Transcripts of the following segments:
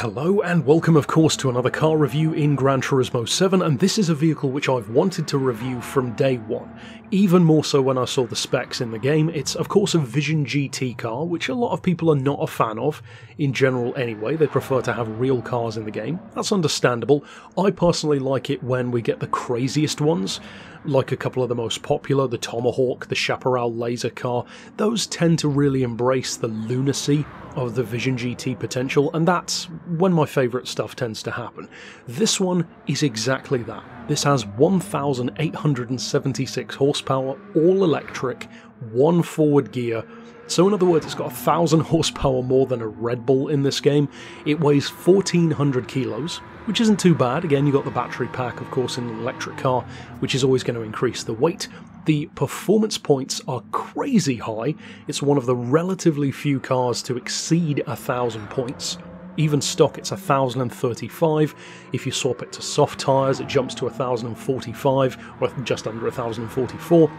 Hello and welcome of course to another car review in Gran Turismo 7 and this is a vehicle which I've wanted to review from day one. Even more so when I saw the specs in the game. It's of course a Vision GT car, which a lot of people are not a fan of in general anyway. They prefer to have real cars in the game. That's understandable. I personally like it when we get the craziest ones, like a couple of the most popular, the Tomahawk, the Chaparral laser car. Those tend to really embrace the lunacy of the Vision GT potential, and that's when my favourite stuff tends to happen. This one is exactly that. This has 1,876 horsepower, all electric, one forward gear. So, in other words, it's got 1,000 horsepower more than a Red Bull in this game. It weighs 1,400 kilos, which isn't too bad. Again, you've got the battery pack, of course, in an electric car, which is always going to increase the weight. The performance points are crazy high. It's one of the relatively few cars to exceed a thousand points. Even stock, it's 1035. If you swap it to soft tyres, it jumps to 1045, or just under 1044.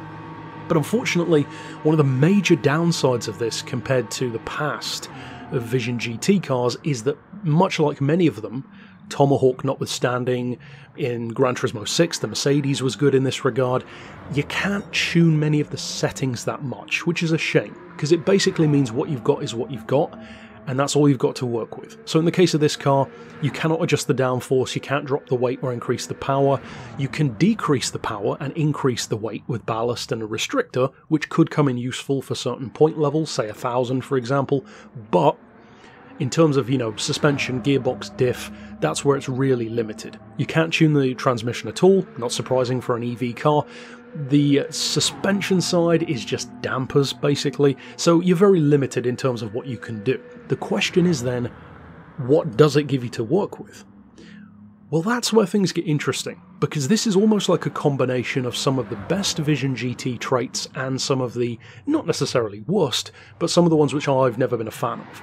But unfortunately, one of the major downsides of this compared to the past of Vision GT cars is that, much like many of them, Tomahawk notwithstanding, in Gran Turismo 6, the Mercedes was good in this regard. You can't tune many of the settings that much, which is a shame, because it basically means what you've got is what you've got, and that's all you've got to work with. So, in the case of this car, you cannot adjust the downforce, you can't drop the weight or increase the power. You can decrease the power and increase the weight with ballast and a restrictor, which could come in useful for certain point levels, say a thousand for example, but in terms of you know suspension gearbox diff that's where it's really limited. You can't tune the transmission at all not surprising for an ev car. The suspension side is just dampers basically. So you're very limited in terms of what you can do. The question is then what does it give you to work with? Well, that's where things get interesting, because this is almost like a combination of some of the best Vision GT traits and some of the, not necessarily worst, but some of the ones which I've never been a fan of.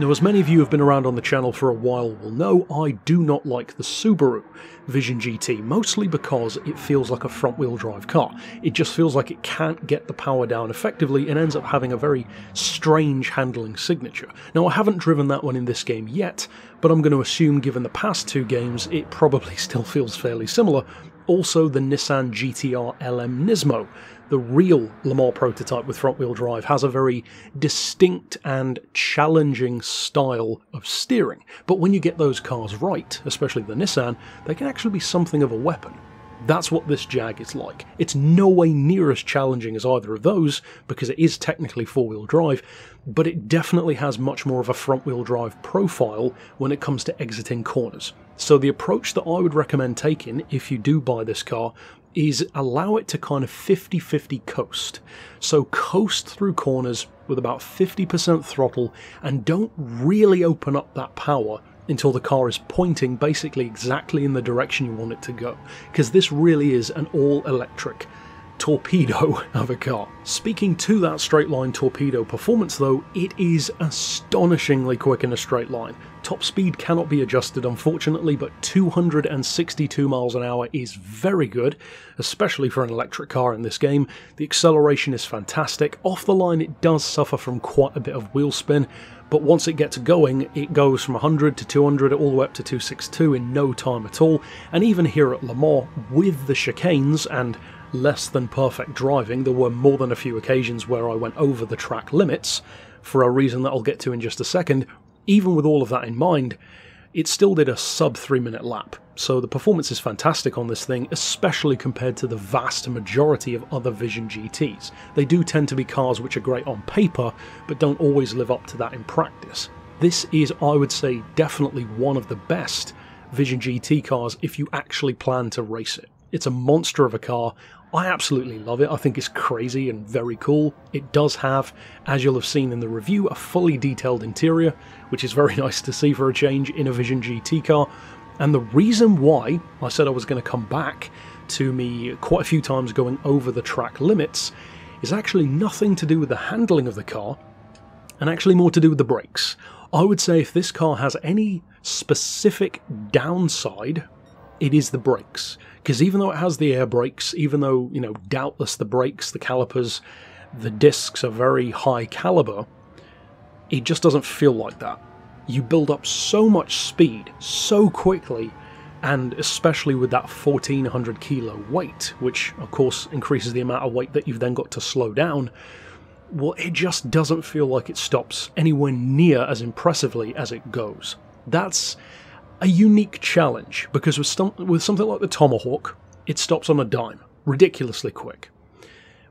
Now, as many of you have been around on the channel for a while will know, I do not like the Subaru Vision GT, mostly because it feels like a front wheel drive car. It just feels like it can't get the power down effectively and ends up having a very strange handling signature. Now, I haven't driven that one in this game yet, but I'm going to assume given the past two games, it probably still feels fairly similar. Also, the Nissan GTR LM Nismo, the real Le Mans prototype with front wheel drive has a very distinct and challenging style of steering. But when you get those cars right, especially the Nissan, they can actually be something of a weapon. That's what this Jag is like. It's no way near as challenging as either of those, because it is technically four wheel drive, but it definitely has much more of a front wheel drive profile when it comes to exiting corners. So, the approach that I would recommend taking if you do buy this car is allow it to kind of 50 50 coast. So, coast through corners with about 50% throttle and don't really open up that power until the car is pointing basically exactly in the direction you want it to go. Because this really is an all electric torpedo of a car. Speaking to that straight line torpedo performance though, it is astonishingly quick in a straight line. Top speed cannot be adjusted unfortunately, but 262 miles an hour is very good, especially for an electric car in this game. The acceleration is fantastic. Off the line it does suffer from quite a bit of wheel spin, but once it gets going, it goes from 100 to 200 all the way up to 262 in no time at all. And even here at Le Mans, with the chicanes and less than perfect driving, there were more than a few occasions where I went over the track limits, for a reason that I'll get to in just a second. Even with all of that in mind, it still did a sub 3 minute lap. So the performance is fantastic on this thing, especially compared to the vast majority of other Vision GTs. They do tend to be cars which are great on paper, but don't always live up to that in practice. This is, I would say, definitely one of the best Vision GT cars if you actually plan to race it. It's a monster of a car. I absolutely love it. I think it's crazy and very cool. It does have, as you'll have seen in the review, a fully detailed interior, which is very nice to see for a change in a Vision GT car. And the reason why I said I was going to come back to me quite a few times going over the track limits is actually nothing to do with the handling of the car and actually more to do with the brakes. I would say if this car has any specific downside, it is the brakes. Because even though it has the air brakes, even though, you know, doubtless the brakes, the calipers, the discs are very high caliber, it just doesn't feel like that. you build up so much speed so quickly, and especially with that 1400 kilo weight, which of course increases the amount of weight that you've then got to slow down. Well, it just doesn't feel like it stops anywhere near as impressively as it goes. That's a unique challenge because with, with something like the Tomahawk, it stops on a dime, ridiculously quick.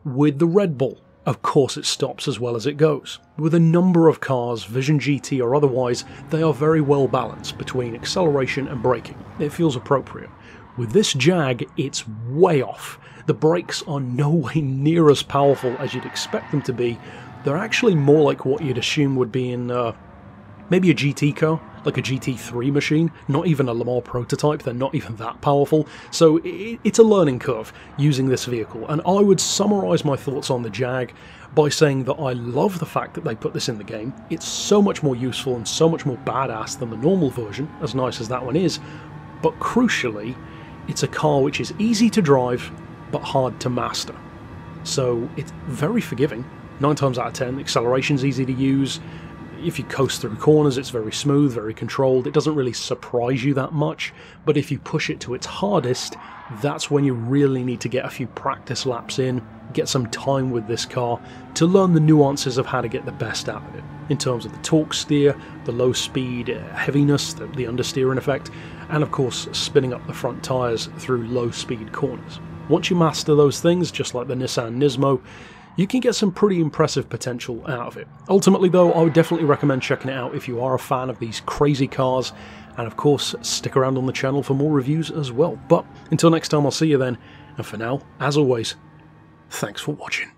With the Red Bull, of course, it stops as well as it goes. With a number of cars, Vision GT or otherwise, they are very well balanced between acceleration and braking. It feels appropriate. With this Jag, it's way off. The brakes are no way near as powerful as you'd expect them to be. They're actually more like what you'd assume would be in uh, maybe a GT car, like a GT3 machine, not even a Le Mans prototype, they're not even that powerful. So it's a learning curve using this vehicle, and I would summarise my thoughts on the Jag by saying that I love the fact that they put this in the game. It's so much more useful and so much more badass than the normal version, as nice as that one is, but crucially, it's a car which is easy to drive but hard to master. So it's very forgiving. 9 times out of 10, acceleration's easy to use, if you coast through corners, it's very smooth, very controlled. It doesn't really surprise you that much, but if you push it to its hardest, that's when you really need to get a few practice laps in, get some time with this car to learn the nuances of how to get the best out of it in terms of the torque steer, the low speed uh, heaviness, the, the understeering effect, and of course spinning up the front tyres through low speed corners. Once you master those things, just like the Nissan Nismo, you can get some pretty impressive potential out of it. Ultimately, though, I would definitely recommend checking it out if you are a fan of these crazy cars, and of course, stick around on the channel for more reviews as well. But until next time, I'll see you then, and for now, as always, thanks for watching.